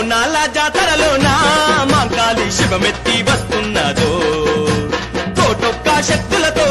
బోనాల జాతరలోన మాంకాలి శివమెత్తి వస్తున్నదో. తోటొక్క శక్తులతో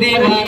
দিবা